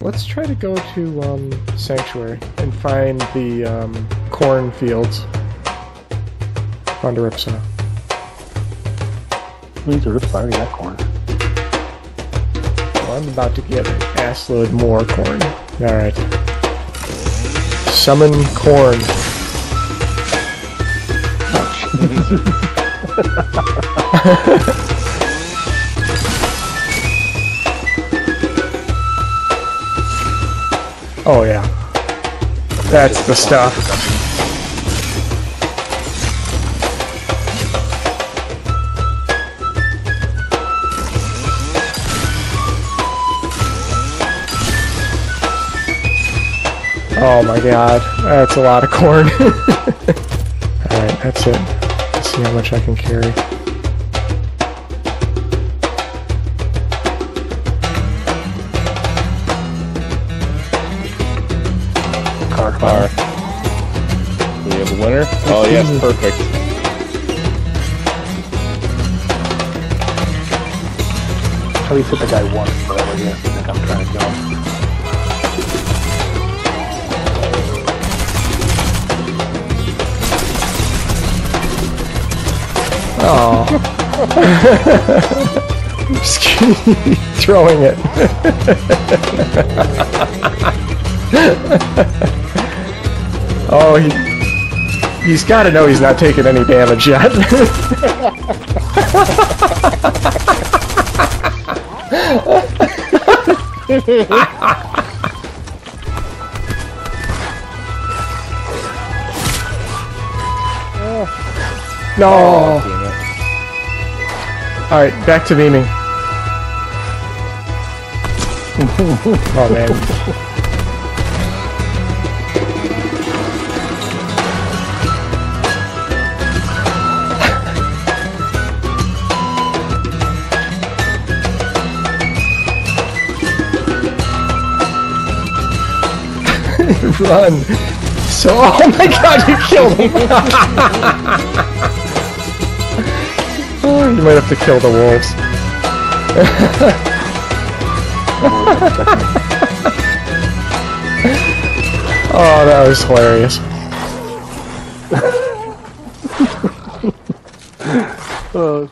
Let's try to go to um, Sanctuary and find the um, cornfields. Found a ripsaw. Needs a rip already got corn. Well, I'm about to get an assload more corn. Alright. Summon corn. oh Oh, yeah. That's the stuff. Oh my god, that's a lot of corn. Alright, that's it. Let's see how much I can carry. Car. We have a winner? Oh yes, perfect. At least hit the guy once, is. I think I'm trying to kill him. Oh. Just throwing it. oh, he, he's got to know he's not taking any damage yet. no. Alright, back to beaming. oh man. Run! So, oh my god, you killed him! oh, you might have to kill the wolves. Oh, that was hilarious. Uh,